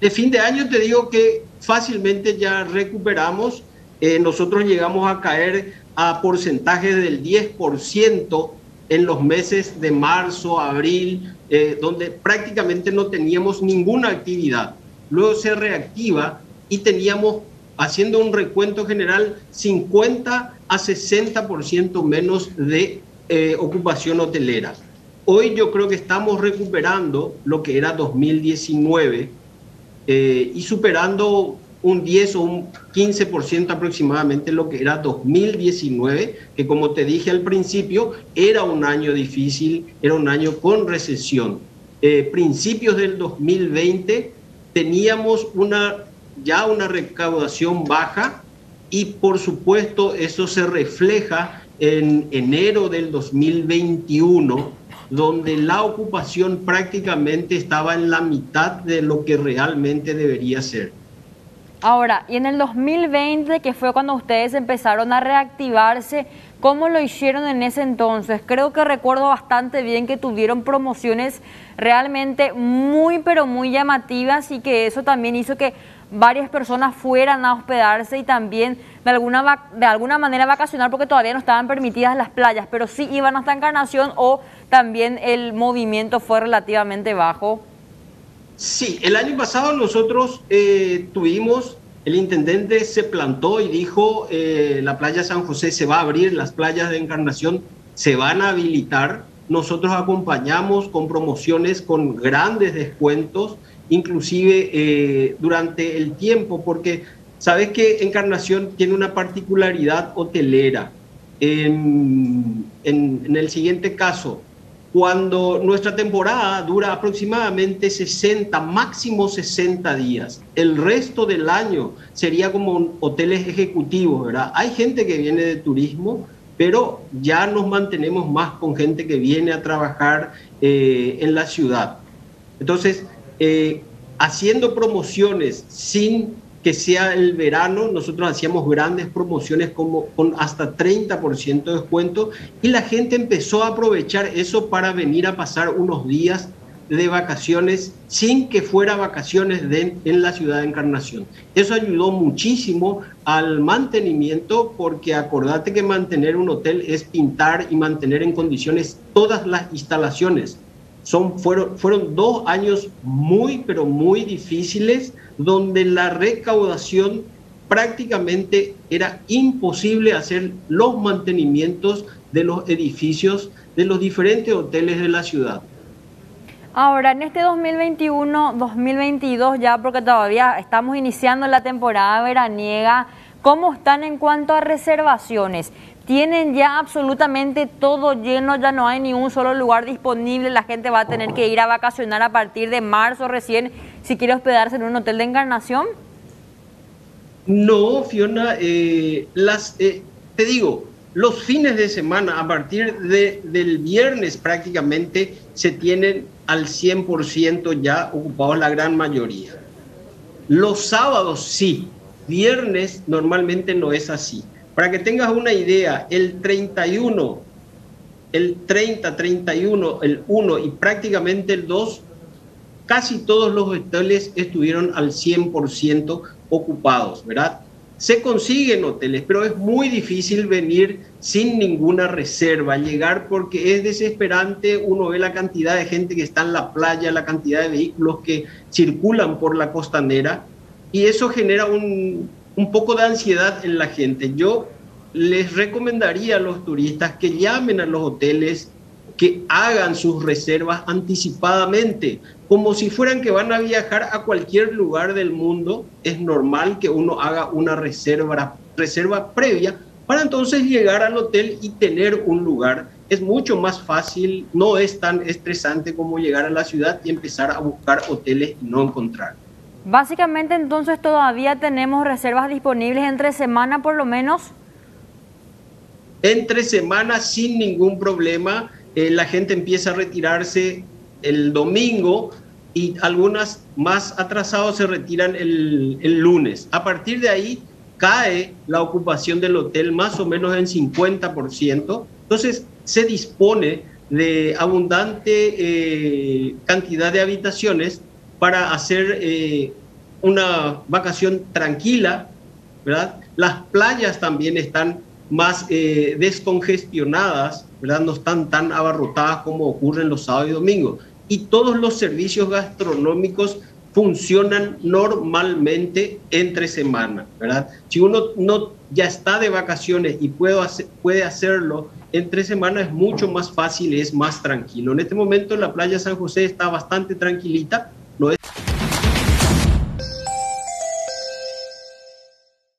De fin de año te digo que fácilmente ya recuperamos. Eh, nosotros llegamos a caer a porcentajes del 10% en los meses de marzo, abril, eh, donde prácticamente no teníamos ninguna actividad. Luego se reactiva y teníamos, haciendo un recuento general, 50 a 60% menos de eh, ocupación hotelera. Hoy yo creo que estamos recuperando lo que era 2019 eh, y superando un 10 o un 15% aproximadamente lo que era 2019, que como te dije al principio, era un año difícil, era un año con recesión. Eh, principios del 2020 teníamos una, ya una recaudación baja y por supuesto eso se refleja en enero del 2021, donde la ocupación prácticamente estaba en la mitad de lo que realmente debería ser. Ahora, y en el 2020, que fue cuando ustedes empezaron a reactivarse, ¿cómo lo hicieron en ese entonces? Creo que recuerdo bastante bien que tuvieron promociones realmente muy, pero muy llamativas y que eso también hizo que varias personas fueran a hospedarse y también de alguna, de alguna manera vacacionar porque todavía no estaban permitidas las playas, pero sí iban hasta Encarnación o también el movimiento fue relativamente bajo. Sí, el año pasado nosotros eh, tuvimos, el intendente se plantó y dijo, eh, la playa San José se va a abrir, las playas de Encarnación se van a habilitar. Nosotros acompañamos con promociones, con grandes descuentos, inclusive eh, durante el tiempo, porque sabes que Encarnación tiene una particularidad hotelera. en el siguiente caso, cuando nuestra temporada dura aproximadamente 60, máximo 60 días. El resto del año sería como hoteles ejecutivos, ¿verdad? Hay gente que viene de turismo, pero ya nos mantenemos más con gente que viene a trabajar eh, en la ciudad. Entonces, eh, haciendo promociones sin que sea el verano, nosotros hacíamos grandes promociones como con hasta 30% de descuento y la gente empezó a aprovechar eso para venir a pasar unos días de vacaciones sin que fuera vacaciones en la ciudad de Encarnación. Eso ayudó muchísimo al mantenimiento porque acordate que mantener un hotel es pintar y mantener en condiciones todas las instalaciones. Son, fueron, fueron dos años muy, pero muy difíciles donde la recaudación prácticamente era imposible hacer los mantenimientos de los edificios de los diferentes hoteles de la ciudad. Ahora, en este 2021, 2022 ya, porque todavía estamos iniciando la temporada veraniega, ¿cómo están en cuanto a reservaciones? tienen ya absolutamente todo lleno, ya no hay ni un solo lugar disponible, la gente va a tener que ir a vacacionar a partir de marzo recién si quiere hospedarse en un hotel de encarnación? No, Fiona, eh, las, eh, te digo, los fines de semana, a partir de, del viernes prácticamente, se tienen al 100% ya ocupados la gran mayoría. Los sábados sí, viernes normalmente no es así. Para que tengas una idea, el 31, el 30, 31, el 1 y prácticamente el 2, casi todos los hoteles estuvieron al 100% ocupados, ¿verdad? Se consiguen hoteles, pero es muy difícil venir sin ninguna reserva, llegar porque es desesperante, uno ve la cantidad de gente que está en la playa, la cantidad de vehículos que circulan por la costanera y eso genera un, un poco de ansiedad en la gente. Yo les recomendaría a los turistas que llamen a los hoteles, que hagan sus reservas anticipadamente, como si fueran que van a viajar a cualquier lugar del mundo. Es normal que uno haga una reserva, reserva previa para entonces llegar al hotel y tener un lugar. Es mucho más fácil, no es tan estresante como llegar a la ciudad y empezar a buscar hoteles y no encontrar. Básicamente entonces todavía tenemos reservas disponibles entre semana por lo menos. Entre semana sin ningún problema, eh, la gente empieza a retirarse el domingo y algunas más atrasados se retiran el, el lunes. A partir de ahí cae la ocupación del hotel más o menos en 50%. Entonces se dispone de abundante eh, cantidad de habitaciones para hacer eh, una vacación tranquila, ¿verdad? Las playas también están más eh, descongestionadas, ¿verdad? No están tan abarrotadas como ocurren los sábados y domingos. Y todos los servicios gastronómicos funcionan normalmente entre semana, ¿verdad? Si uno no ya está de vacaciones y puede, puede hacerlo entre semana es mucho más fácil, es más tranquilo. En este momento la playa San José está bastante tranquilita,